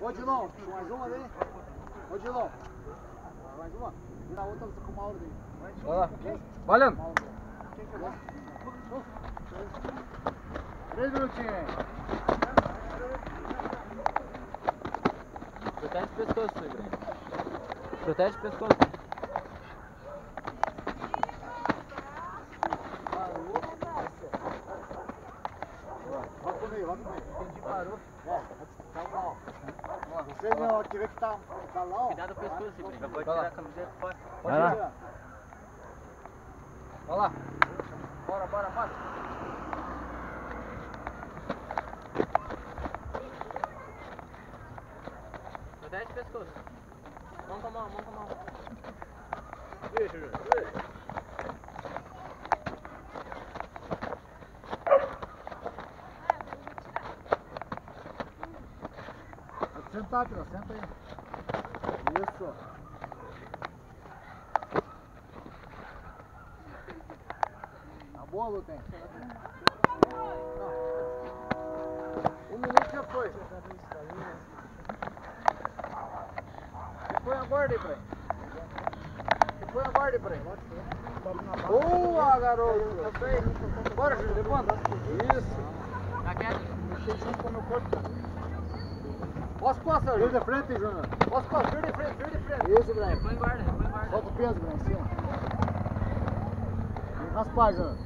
Ô, Dilon, mais uma ali. Ô, Dilon. Mais uma. Vira a outra com o Mauro dele. Olha lá. Valendo. Mauro dele. Três minutinhos aí. Protege o pescoço, Ibrahim. Protege o pescoço. Vai comigo, vai comigo. Entendi, parou. Lá, ó. Você não, que vê que tá, tá lá, ó. Cuidado com o pescoço, Ibrahim. Já pode Vai tirar a camiseta fora. Vai lá. tirar. Olha lá. Bora, bora, bora. Protege o pescoço. Mão com a mão, mão com a mão. Deixa, Júlio. Sentar aqui, ó. Senta aí. Isso. Tá boa, Lutem? Um minuto já foi. Põe a guarda aí, Ibrahim. Põe a guarda aí. Boa, garoto. Bora, Júlio, levanta. Isso. Tá quieto? Mexer junto com o meu corpo. Costas, Júlio. Vira de frente, Júnior. As costas, vira de frente, vira de frente. Isso, Ibrahim. Põe guarda, põe guarda. Solta o peso, Ibrahim, em cima. Vem raspar, Júnior.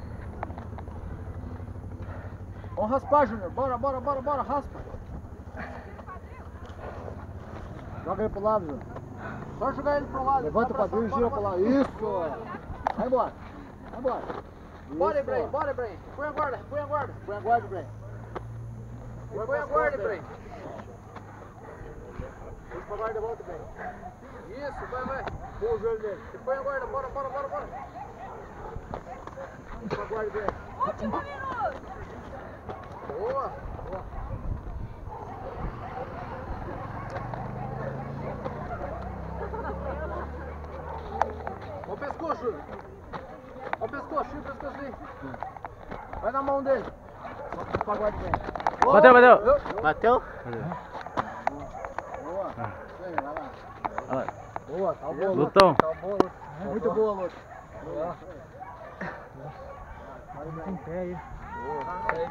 Vamos raspar, Júnior. Bora, bora, bora, bora, raspa. Joga ele pro lado, Júnior. Só jogar ele pro lado. Levanta o quadril e gira pro lado. Isso. Vai embora. Vai embora. Bora, Isso. Ibrahim, bora, Ibrahim. Põe a guarda, põe a guarda. Põe a guarda, Ibrahim. Põe a guarda, Ibrahim. Guarda volta, Ibrahim. Isso, vai, vai. Põe o joelho dele. Põe a guarda, bora, bora, bora, bora. Puxa pra guarda, Ibrahim. Último minuto! Boa. Boa. Ó o pescoço, Júlio. Ó o pescoço, tira o pescoço aí. Vai na mão dele. Puxa pra guarda, Ibrahim. Boa. Bateu, bateu. Bateu? Boa. Olha lá. Boa, tá boa. Lutão. Tá boa. Muito boa, Luta. Boa. Em pé aí. Boa.